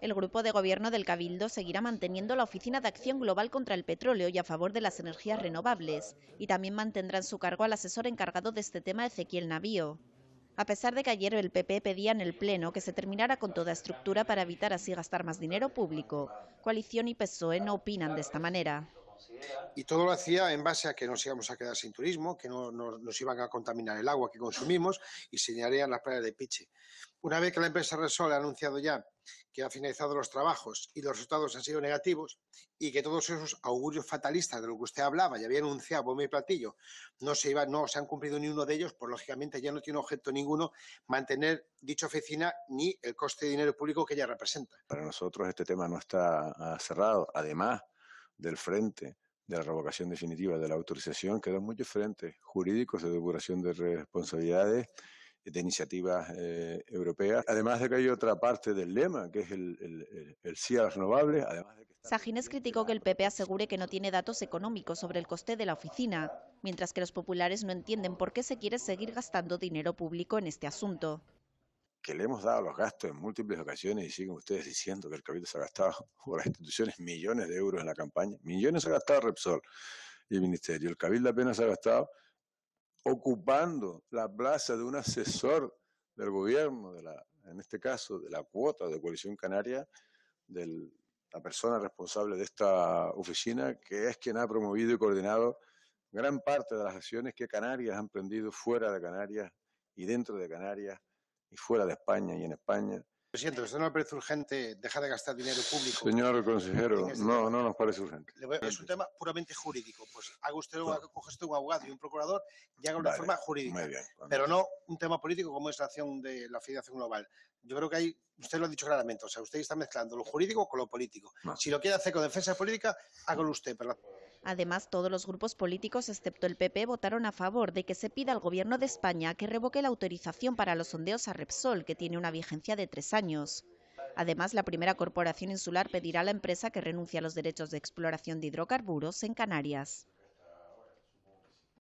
El grupo de gobierno del Cabildo seguirá manteniendo la Oficina de Acción Global contra el Petróleo y a favor de las energías renovables, y también mantendrá en su cargo al asesor encargado de este tema, Ezequiel Navío. A pesar de que ayer el PP pedía en el Pleno que se terminara con toda estructura para evitar así gastar más dinero público, Coalición y PSOE no opinan de esta manera. Y todo lo hacía en base a que nos íbamos a quedar sin turismo, que no, nos iban a contaminar el agua que consumimos y señalarían las playas de Piche. Una vez que la empresa Resol ha anunciado ya que ha finalizado los trabajos y los resultados han sido negativos y que todos esos augurios fatalistas de lo que usted hablaba y había anunciado por mi platillo no se iba, no se han cumplido ni uno de ellos, pues lógicamente ya no tiene objeto ninguno mantener dicha oficina ni el coste de dinero público que ella representa. Para nosotros este tema no está ah, cerrado. Además del frente de la revocación definitiva de la autorización, quedan muchos frentes jurídicos de depuración de responsabilidades de iniciativas eh, europeas. Además de que hay otra parte del lema, que es el, el, sí a las renovables. Además de que Sajines criticó que el PP asegure que no tiene datos económicos sobre el coste de la oficina, mientras que los populares no entienden por qué se quiere seguir gastando dinero público en este asunto. Que le hemos dado los gastos en múltiples ocasiones y siguen ustedes diciendo que el Cabildo se ha gastado por las instituciones millones de euros en la campaña. Millones ha gastado Repsol y el Ministerio. El Cabildo apenas ha gastado ocupando la plaza de un asesor del gobierno, de la, en este caso de la cuota de Coalición Canaria, de la persona responsable de esta oficina, que es quien ha promovido y coordinado gran parte de las acciones que Canarias han emprendido fuera de Canarias y dentro de Canarias y fuera de España y en España Presidente, ¿usted no le parece urgente dejar de gastar dinero público? Señor consejero, este no, no nos parece urgente. Es un tema puramente jurídico. Pues haga usted, un, usted un abogado y un procurador y haga una forma jurídica. pero no un tema político como es la acción de la Federación Global. Yo creo que hay, usted lo ha dicho claramente, o sea, usted está mezclando lo jurídico con lo político. Si lo quiere hacer con defensa política, hágalo usted. Pero... Además, todos los grupos políticos, excepto el PP, votaron a favor de que se pida al Gobierno de España que revoque la autorización para los sondeos a Repsol, que tiene una vigencia de tres años. Además, la primera corporación insular pedirá a la empresa que renuncie a los derechos de exploración de hidrocarburos en Canarias.